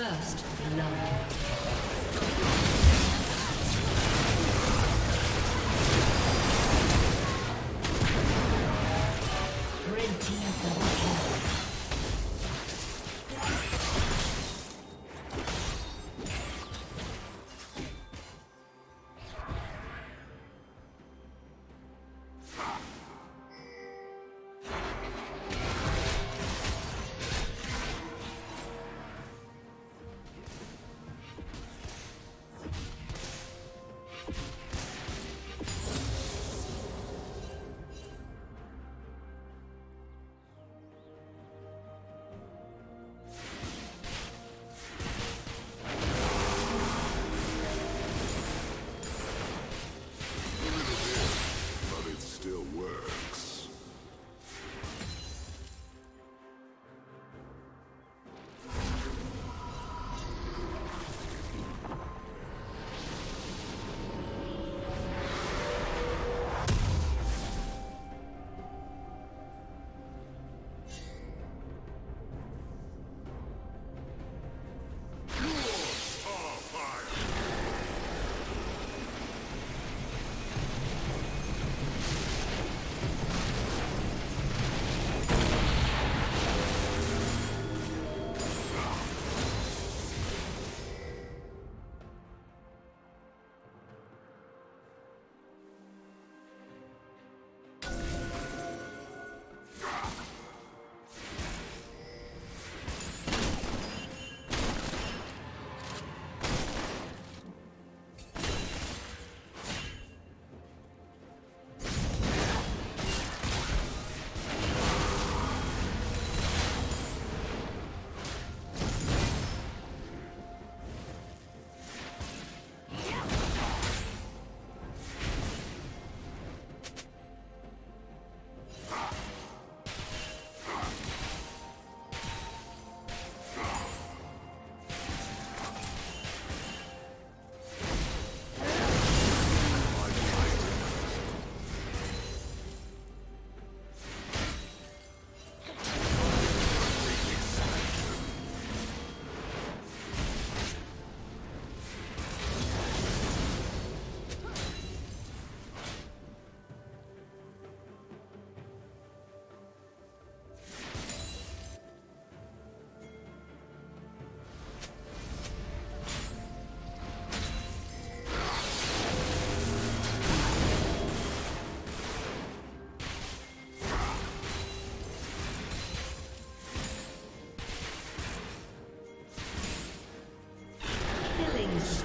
First blood.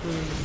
Mm.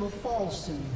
Will fall soon.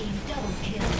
Double kill.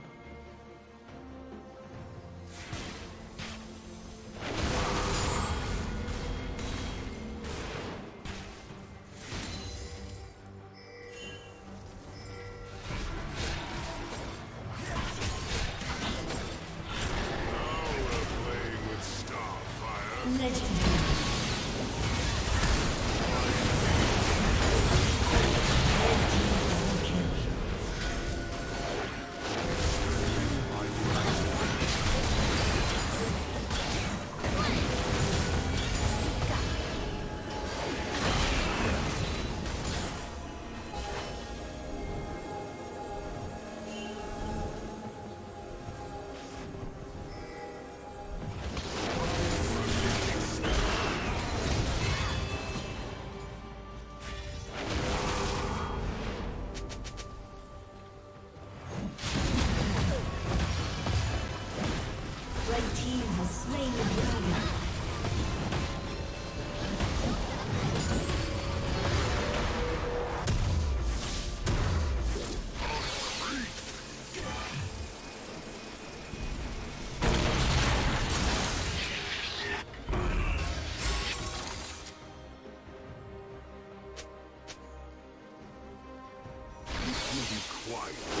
Right.